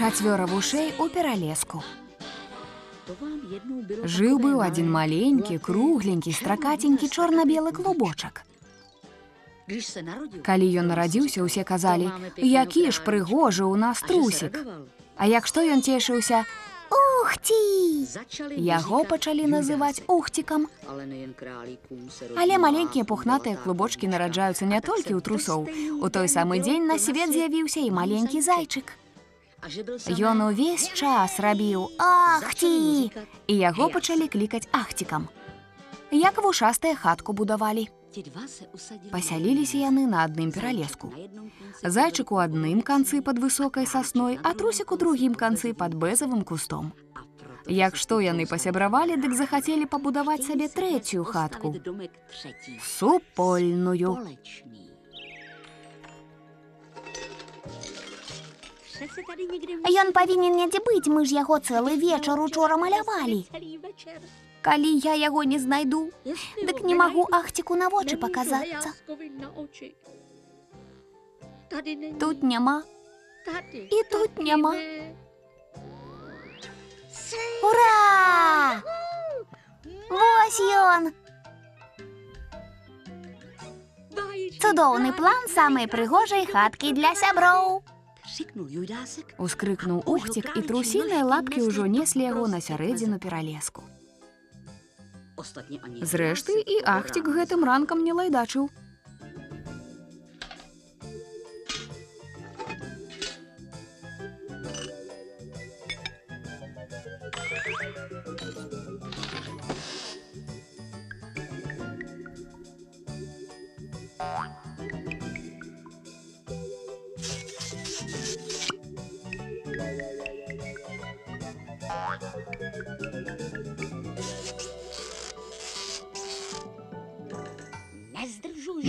Чацвёра вушэй у пералеску. Жыў быў адзін маленькі, кругленькі, стракаценькі чорна-белы клубочак. Калі ён нарадзіўся, усе казалі: « Які ж прыгожы ў нас трусік. А як што ён цешыўся, Ухці! Яго пачалі называць ухцікам. Але маленькія пухнатыя клубочкі нараджаюцца не толькі ў трусоў. У той самы дзень на свет з'явіўся і маленькі зайчык. Ён увесь час рабіў ахці і яго пачалі клікаць ахцікам. Як вушастыя хатку будавалі. Пасяліліся яны на адным пералеску. Зайчык у адным канцы пад высокай сасной, а трусік у другім канцы пад бэзавым кустом. Як што яны пасябравалі, дык захацелі пабудаваць сабе трэцюю хатку. Супольную. Ён павінен недзе быць, мы ж яго цэлы вечар учора малявалі. Калі я яго не знайду, дык не магу ахціку на вочы паказацца. Тут няма і тут няма. Ура! Вось ён! Цудоўны план самай прыгожай хаткі для сяброў. Ускрыкнуў ухцік і трусіныя лапкі ўжо неслі яго на сярэдзіну пералеску. Зрэшты і ахцік гэтым ранкам не лайдачыў.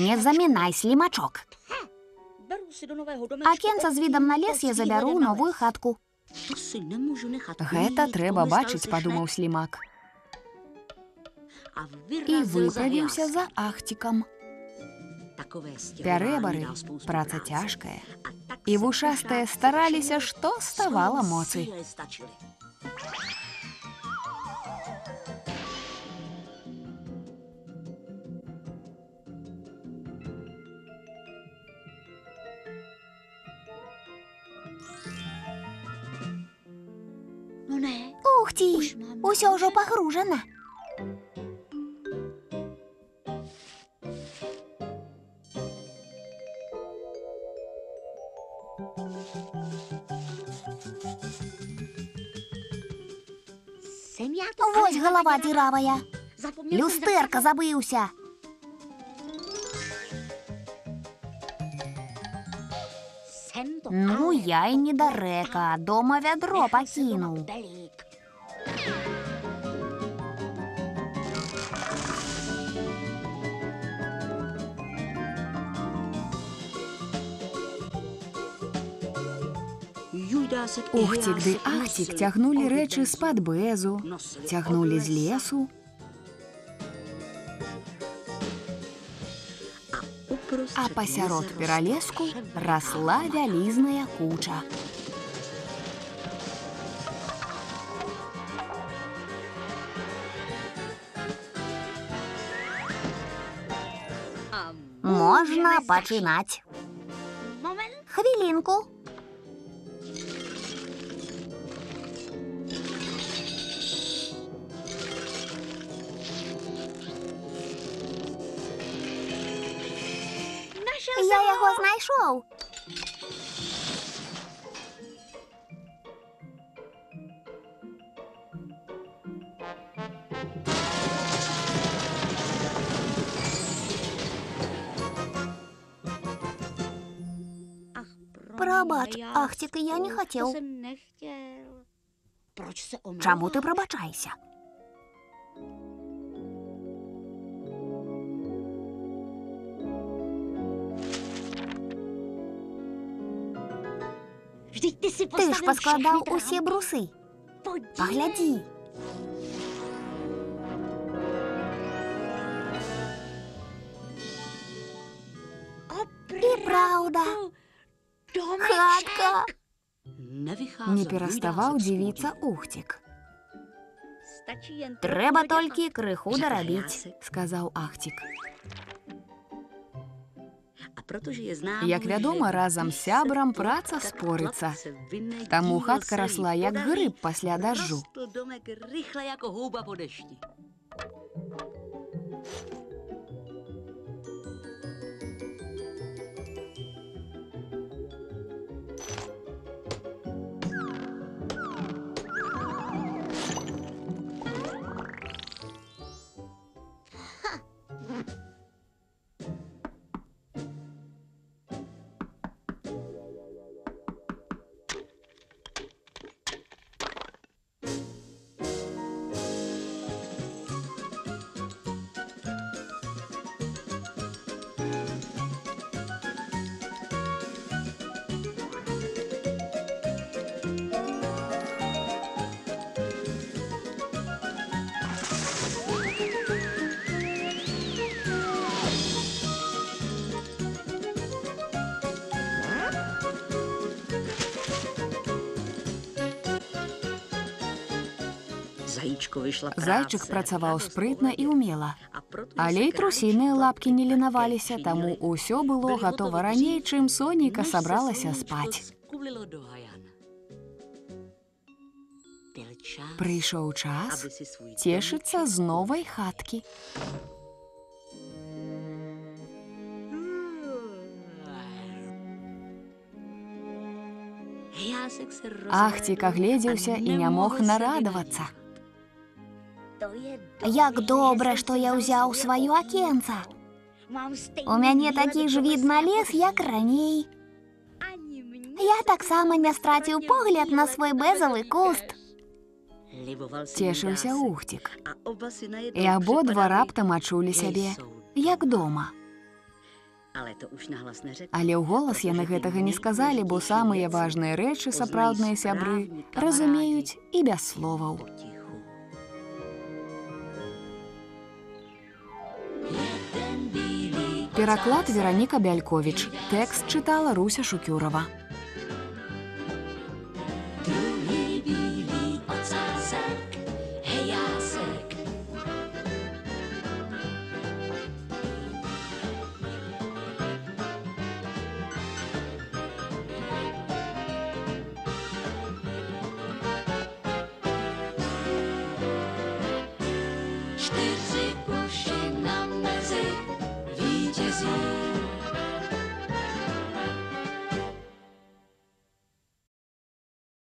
Не замінай слімачок. Акенца з відам на лес я забяру ў новую хатку. Гэта трэба бачыць, падумаў слімак. І выправіўся за ахцікам. Пярэбары, праца цяжкая. І вушастыя стараліся, што ставала моцы. Ух ты! Усё ўжо пагружана. Вось галава дзіравая. Люстэрка забыўся. Ну, я і недарэка, дома вядро пакінуў. Ухцік ды ахцік цягнулі рэчы з-пад бэзу, цягнулі з лесу. А пасярод пералеску расла вялізная куча. Можна пачынаць. Хвілінку. Я яго знайшоў. Прабач, ахцік, я не хацеў. Чаму ты прабачайся? Ты ж паскладаў усе брусы. Паглядзі. І праўда. Хатка. Не пераставаў дзівіцца ухцік. Трэба толькі крыху дарабіць. сказаў ахцік. Як вядома, разам з сябрам праца спорыцца. Таму хатка расла як грыб пасля дажджу. Зайчык працаваў спрытна і ўмела. Але і трусіныя лапкі не ленаваліся, таму ўсё было гатова раней, чым сонейка сабралася спаць. Прыйшоў час цешыцца з новай хаткі. Ахцік агледзеўся і не мог нарадавацца. Як добра, што я ўзяў сваё акенца. У мяне такі ж від на лес, як раней. Я таксама не страціў погляд на свой бэзавы куст. Цешыўся ухцік. І абодва раптам адчулі сябе, як дома. Але ў голас яны гэтага не сказалі, бо самыя важныя рэчы сапраўдныя сябры разумеюць і без словаў. Пераклад Вераніка Бяльковіч. Тэкст чытала Руся Шукюрова. Штырь.